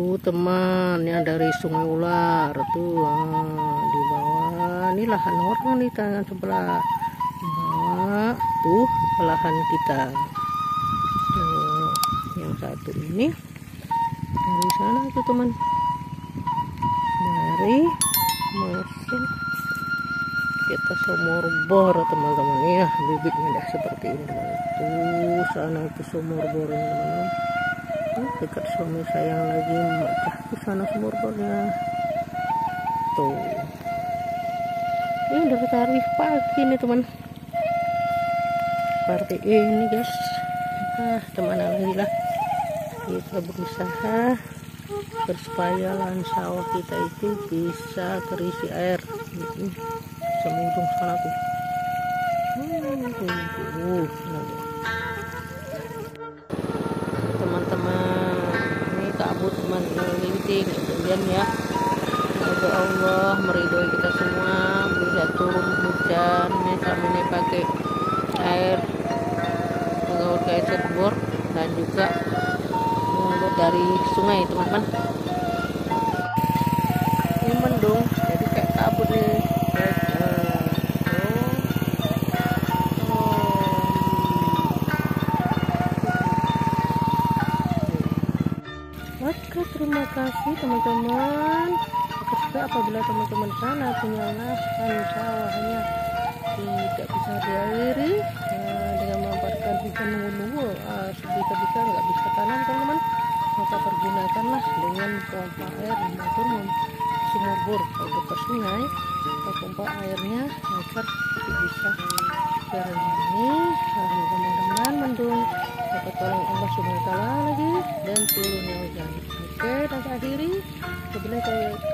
tuh teman ini dari sungai ular tuh. Ah, di bawah. Ini lahan orang nih tangan sebelah. Bawah tuh lahan kita. Tuh yang satu ini. Dari sana tuh teman. Dari mesin. Kita sumur bor teman-teman. Ya bibitnya dah seperti ini tuh sana itu sumur bor teman-teman dekat suami saya yang lagi memecah ke sana sumur bornya tuh. Ini dari tarif pagi nih teman. Seperti ini guys. Nah teman alhamdulillah. Kita berusaha supaya lahan sawah kita itu bisa terisi air. Gitu. semujung sana tuh. Hmm, tuh, tuh, tuh. Ini kabut teman linting kemudian ya. Semoga Allah meridhoi kita semua bisa turun hujan sama ini pakai air pengawal kayak setbor dan juga dari sungai teman-teman. Ini mendung Oke, terima kasih teman-teman. Juga apabila teman-teman sana punya lahan sawahnya tidak bisa diairi nah, dengan memanfaatkan hujan nunggu-nunggu uh, sebisa-bisa nggak bisa tanam teman-teman. Maka pergunakanlah dengan pompa air maupun sumur bor kalau dekat sungai. Atau pompa airnya agar bisa ini mudah-mudahan mendung dapat tolong Allah subhanahu wa lagi dan turunnya hujan